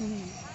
Mm-hmm.